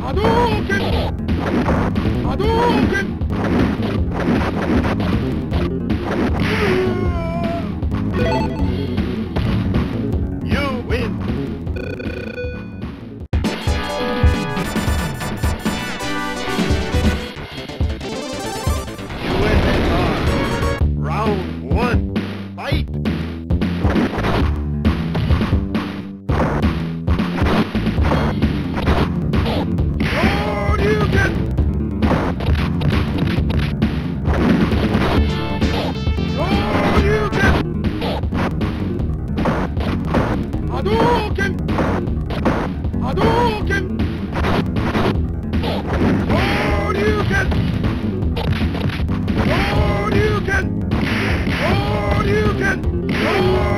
波動拳波動拳 Hadouken! Hadouken! Hadouken!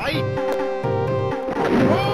Fight. Hadouken!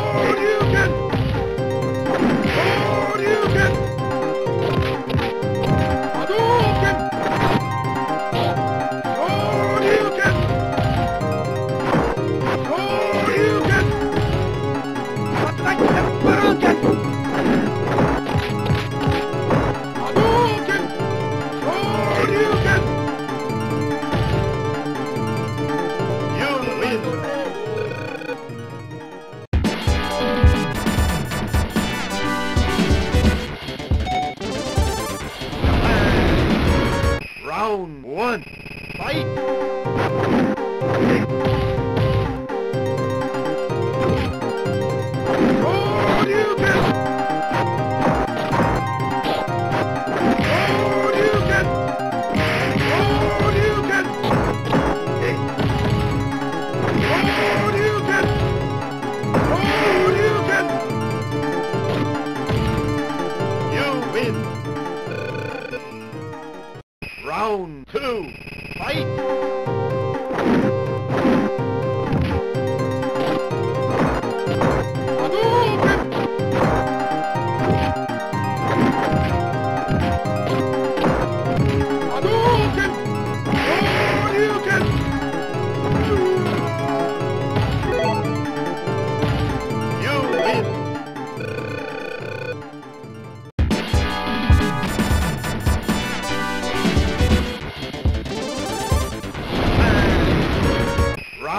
Thank you.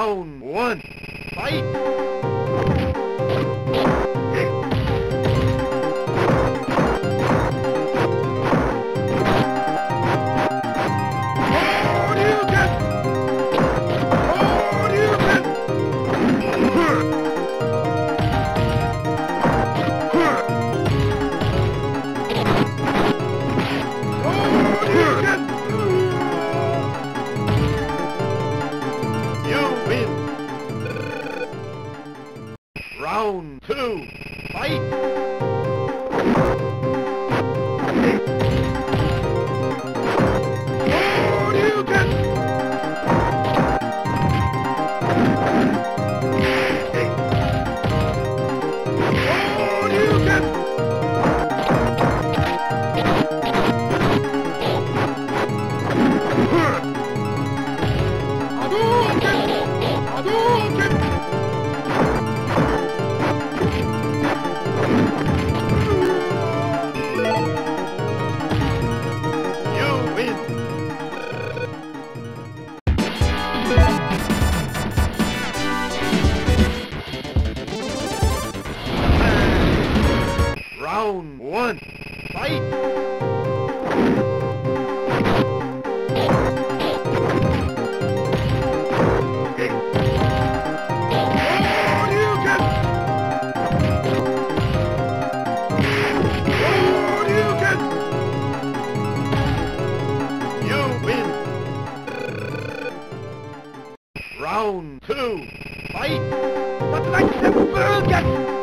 Round one. Fight. Round two. Fight! But like the Burgess!